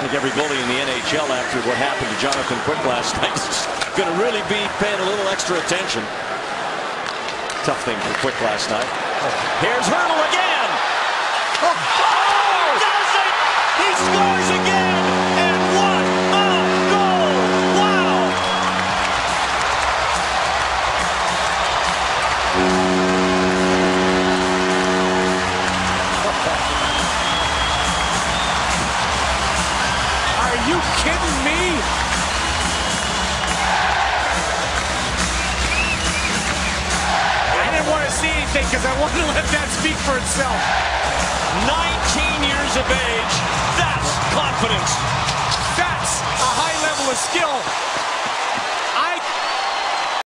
I think every goalie in the NHL after what happened to Jonathan Quick last night is going to really be paying a little extra attention. Tough thing for Quick last night. Here's Hertl again. You kidding me? I didn't want to see anything because I wanted to let that speak for itself. 19 years of age. That's confidence. That's a high level of skill